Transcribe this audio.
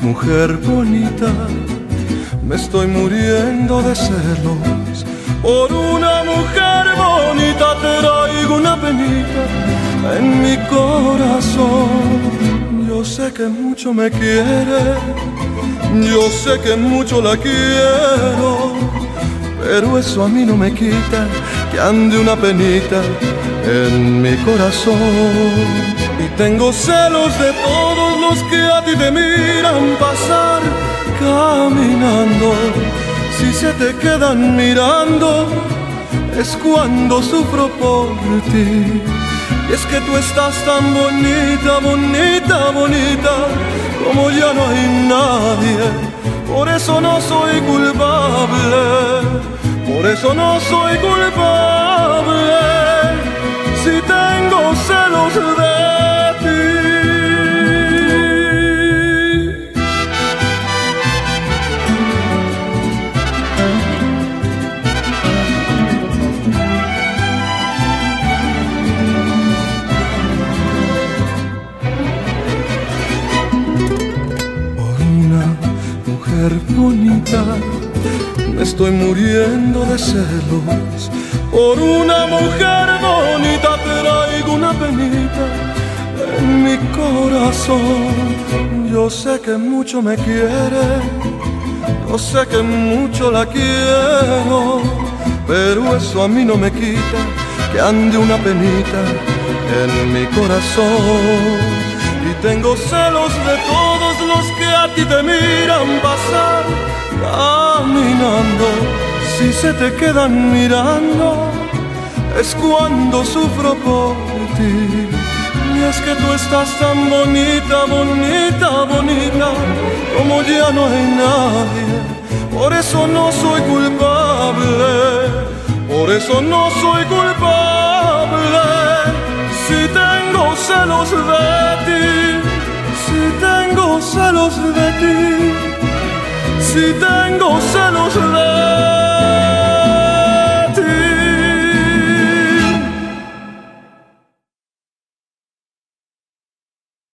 mujer bonita, me estoy muriendo de celos. Por una mujer bonita traigo una penita en mi corazón. Yo sé que mucho me quiere, yo sé que mucho la quiero, pero eso a mí no me quita que ande una penita en mi corazón. Y tengo celos de todos los que a ti te miran pasar caminando. Si se te quedan mirando, es cuando sufro por ti. Y es que tú estás tan bonita, bonita, bonita, como ya no hay nadie. Por eso no soy culpable, por eso no soy culpable. Si tengo celos de bonita, me estoy muriendo de celos. Por una mujer bonita traigo una penita en mi corazón. Yo sé que mucho me quiere, yo sé que mucho la quiero, pero eso a mí no me quita que ande una penita en mi corazón. Y tengo celos de que a ti te miran pasar caminando. Si se te quedan mirando, es cuando sufro por ti. Y es que tú estás tan bonita, bonita, bonita, como ya no hay nadie. Por eso no soy culpable, por eso no soy culpable. Si tengo celos de celos de ti, si tengo celos de